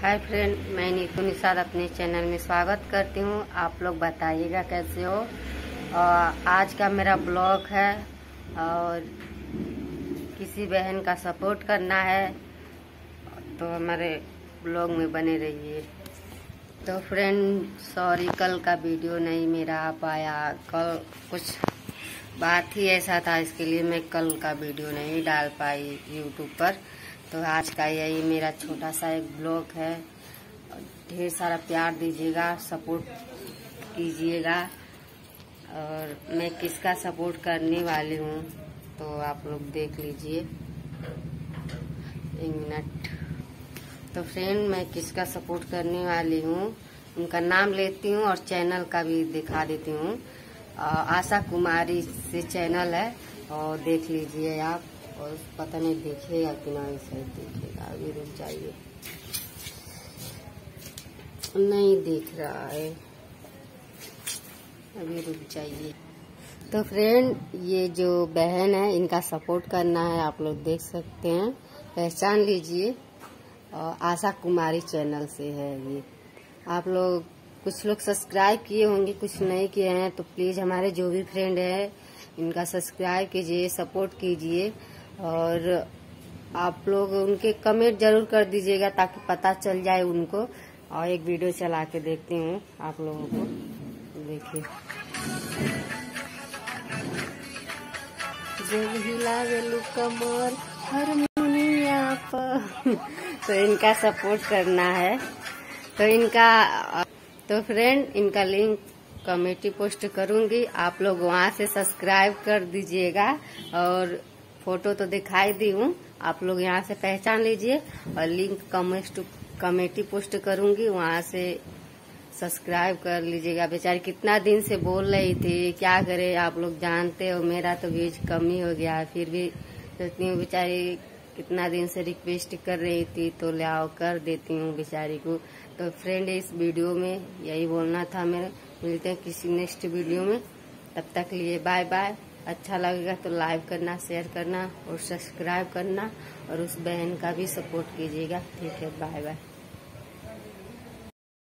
Hi friend, मैं नीतू निषाद अपने channel में स्वागत करती हूँ। आप लोग बताइएगा कैसे हो? और आज का मेरा ब्लॉग है और किसी बहन का सपोर्ट करना है तो हमारे ब्लॉग में बने रहिए। तो फ्रेंड, सॉरी, कल का वीडियो नहीं मेरा आ पाया। कल कुछ बात ही ऐसा था, इसके लिए मैं कल का वीडियो नहीं डाल पाई यूट्यूब पर। तो आज का यही मेरा छोटा सा एक ब्लॉग है। ढेर सारा प्यार दीजिएगा, सपोर्ट कीजिएगा और मैं किसका सपोर्ट करने वाली हूँ तो आप लोग देख लीजिए। एक मिनट। तो फ्रेंड मैं किसका सपोर्ट करने वाली हूँ, उनका नाम लेती हूँ और चैनल का भी दिखा देती हूँ। आशा कुमारी से चैनल है, और देख लीजिए आप। और पता नहीं देखेगा कि ना ऐसे देखेगा अभी रुक जाइए। नहीं देख रहा है। अभी रुक जाइए। तो फ्रेंड ये जो बहन है, इनका सपोर्ट करना है, आप लोग देख सकते हैं। पहचान लीजिए। और आशा कुमारी चैनल से है ये। आप लोग कुछ लोग सब्सक्राइब किए होंगे, कुछ नहीं किए हैं तो प्लीज़ हमारे जो भी फ्रेंड है, इनका सब्सक्राइब कीजिए सपोर्ट कीजिए। और आप लोग उनके कमेंट ज़रूर कर दीजिएगा ताकि पता चल जाए उनको। और एक वीडियो चला के देखती हूँ आप लोगों को। देखिए। जब हिला कमर हारमोनिया पर। तो इनका सपोर्ट करना है। तो इनका तो फ्रेंड, इनका लिंक कमेटी पोस्ट करूँगी। आप लोग वहाँ से सब्सक्राइब कर दीजिएगा। और फ़ोटो तो दिखाई दी हूँ। आप लोग यहाँ से पहचान लीजिए और लिंक कमेस्ट कमेटी पोस्ट करूँगी। वहाँ से सब्सक्राइब कर लीजिएगा। बेचारी कितना दिन से बोल रही थी, क्या करे, आप लोग जानते हो, मेरा तो व्यूज़ कम ही हो गया। फिर भी सोचती हूँ, बेचारी कितना दिन से रिक्वेस्ट कर रही थी तो ले आओ कर देती हूँ बेचारी को। तो फ्रेंड इस वीडियो में यही बोलना था मेरे। मिलते हैं किसी नेक्स्ट वीडियो में। तब तक लिए बाय बाय अच्छा लगेगा तो लाइक करना, शेयर करना और सब्सक्राइब करना और उस बहन का भी सपोर्ट कीजिएगा। ठीक है बाय बाय